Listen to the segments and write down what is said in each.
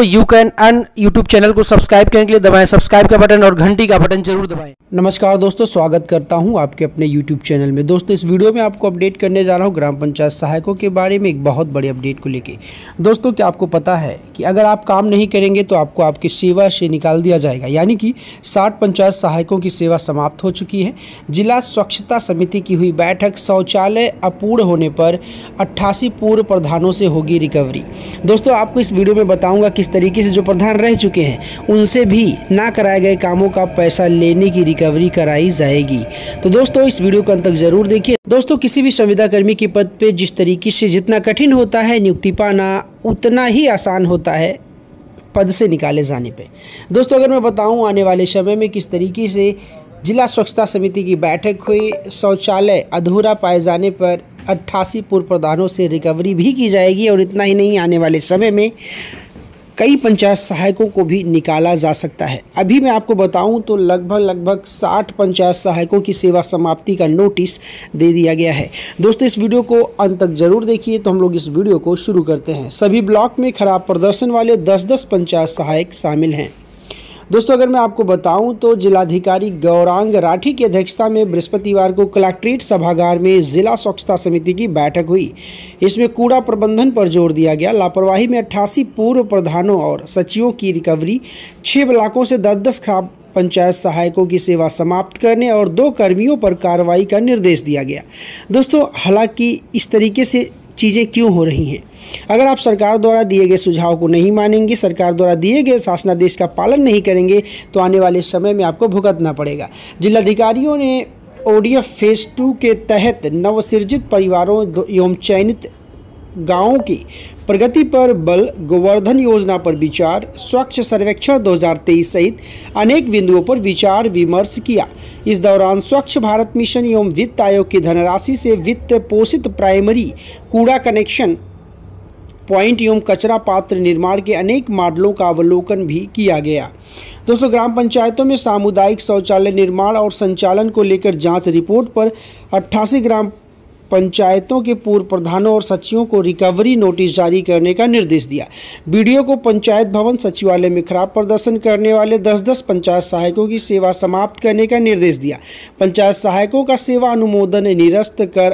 दोस्तों you can on YouTube channel को subscribe करने के लिए दबाएँ सब्सक्राइब का बटन और घंटी का बटन ज़रूर दबाएँ। नमस्कार दोस्तों, स्वागत करता हूँ आपके अपने YouTube चैनल में। दोस्तों, इस वीडियो में आपको अपडेट करने जा रहा हूँ ग्राम पंचायत सहायकों के बारे में एक बहुत बड़े अपडेट को लेके। दोस्तों, क्या आपको पता है कि अगर आप काम नहीं करेंगे तो आपको आपकी सेवा से निकाल दिया जाएगा। यानी कि 60 पंचायत सहायकों की सेवा समाप्त हो चुकी है। जिला स्वच्छता समिति की हुई बैठक शौचालय अपूर्ण होने पर अट्ठासी पूर्व प्रधानों से होगी रिकवरी। दोस्तों, आपको इस वीडियो में बताऊँगा किस तरीके से जो प्रधान रह चुके हैं, उनसे भी ना कराए गए कामों का पैसा लेने की रिकवरी कराई जाएगी। तो दोस्तों, इस वीडियो को अंत तक ज़रूर देखिए। दोस्तों, किसी भी संविदाकर्मी के पद पे जिस तरीके से जितना कठिन होता है नियुक्ति पाना, उतना ही आसान होता है पद से निकाले जाने पे। दोस्तों, अगर मैं बताऊँ, आने वाले समय में किस तरीके से जिला स्वच्छता समिति की बैठक हुई, शौचालय अधूरा पाए जाने पर अट्ठासी पूर्व प्रधानों से रिकवरी भी की जाएगी और इतना ही नहीं, आने वाले समय में कई पंचायत सहायकों को भी निकाला जा सकता है। अभी मैं आपको बताऊँ तो लगभग लगभग 60 पंचायत सहायकों की सेवा समाप्ति का नोटिस दे दिया गया है। दोस्तों, इस वीडियो को अंत तक ज़रूर देखिए तो हम लोग इस वीडियो को शुरू करते हैं। सभी ब्लॉक में खराब प्रदर्शन वाले दस दस पंचायत सहायक शामिल हैं। दोस्तों, अगर मैं आपको बताऊँ तो जिलाधिकारी गौरांग राठी की अध्यक्षता में बृहस्पतिवार को कलेक्ट्रेट सभागार में जिला स्वच्छता समिति की बैठक हुई। इसमें कूड़ा प्रबंधन पर ज़ोर दिया गया। लापरवाही में अट्ठासी पूर्व प्रधानों और सचिवों की रिकवरी छः ब्लाकों से दस दस खराब पंचायत सहायकों की सेवा समाप्त करने और दो कर्मियों पर कार्रवाई का निर्देश दिया गया। दोस्तों, हालाँकि इस तरीके से चीज़ें क्यों हो रही हैं? अगर आप सरकार द्वारा दिए गए सुझाव को नहीं मानेंगे, सरकार द्वारा दिए गए शासनादेश का पालन नहीं करेंगे तो आने वाले समय में आपको भुगतना पड़ेगा। जिलाधिकारियों ने ओडीएफ फ़ेज़ टू के तहत नवसिर्जित परिवारों एवं चयनित गाँवों की प्रगति पर बल गोवर्धन योजना पर विचार, स्वच्छ सर्वेक्षण 2023 सहित अनेक बिंदुओं पर विचार विमर्श किया। इस दौरान स्वच्छ भारत मिशन एवं वित्त आयोग की धनराशि से वित्त पोषित प्राइमरी कूड़ा कनेक्शन पॉइंट एवं कचरा पात्र निर्माण के अनेक मॉडलों का अवलोकन भी किया गया। दोस्तों, ग्राम पंचायतों में सामुदायिक शौचालय निर्माण और संचालन को लेकर जाँच रिपोर्ट पर अट्ठासी ग्राम पंचायतों के पूर्व प्रधानों और सचिवों को रिकवरी नोटिस जारी करने का निर्देश दिया। वीडियो को पंचायत भवन सचिवालय में खराब प्रदर्शन करने वाले दस दस पंचायत सहायकों की सेवा समाप्त करने का निर्देश दिया। पंचायत सहायकों का सेवा अनुमोदन निरस्त कर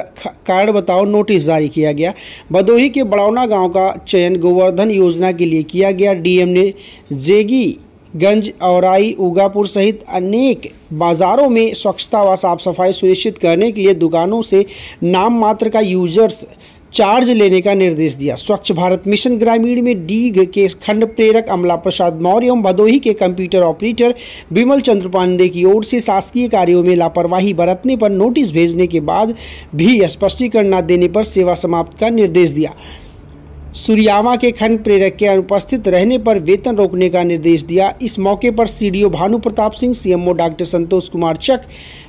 कार्ड बताओ नोटिस जारी किया गया। भदोही के बड़ौना गाँव का चयन गोवर्धन योजना के लिए किया गया। डीएम ने जेगी गंज, औराई, उगापुर सहित अनेक बाज़ारों में स्वच्छता व साफ़ सफ़ाई सुनिश्चित करने के लिए दुकानों से नाम मात्र का यूज़र्स चार्ज लेने का निर्देश दिया। स्वच्छ भारत मिशन ग्रामीण में डीग के खंड प्रेरक अमला प्रसाद मौर्य एवं भदोही के कंप्यूटर ऑपरेटर विमल चंद्र पांडे की ओर से शासकीय कार्यों में लापरवाही बरतने पर नोटिस भेजने के बाद भी स्पष्टीकरण न देने पर सेवा समाप्त का निर्देश दिया। सूर्यामा के खंड प्रेरक के अनुपस्थित रहने पर वेतन रोकने का निर्देश दिया। इस मौके पर CDO Bhanu Pratap Singh, CMO doctor Santosh Kumar Chak,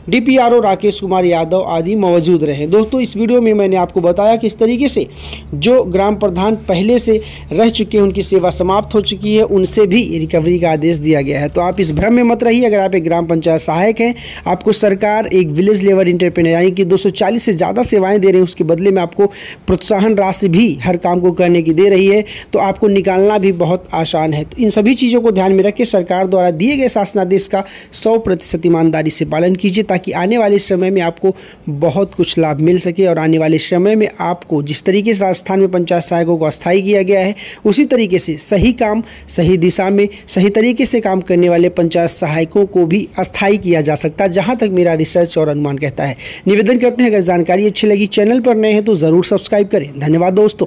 DPRO Rakesh Kumar Yadav आदि मौजूद रहे। दोस्तों, इस वीडियो में मैंने आपको बताया कि इस तरीके से जो ग्राम प्रधान पहले से रह चुके हैं, उनकी सेवा समाप्त हो चुकी है, उनसे भी रिकवरी का आदेश दिया गया है। तो आप इस भ्रम में मत रहिए। अगर आप एक ग्राम पंचायत सहायक हैं, आपको सरकार एक विलेज लेवल इंटरप्रेनर यानी कि दो सौ चालीस से ज़्यादा सेवाएँ दे रही हैं, उसके बदले में आपको प्रोत्साहन राशि भी हर काम को कर करने की दे रही है तो आपको निकालना भी बहुत आसान है। तो इन सभी चीज़ों को ध्यान में रख के सरकार द्वारा दिए गए शासनादेश का सौ प्रतिशत ईमानदारी से पालन कीजिए, ताकि आने वाले समय में आपको बहुत कुछ लाभ मिल सके और आने वाले समय में आपको जिस तरीके से राजस्थान में पंचायत सहायकों को अस्थायी किया गया है, उसी तरीके से सही काम, सही दिशा में, सही तरीके से काम करने वाले पंचायत सहायकों को भी अस्थायी किया जा सकता है। जहाँ तक मेरा रिसर्च और अनुमान कहता है। निवेदन करते हैं, अगर जानकारी अच्छी लगी चैनल पर नए हैं तो ज़रूर सब्सक्राइब करें। धन्यवाद दोस्तों।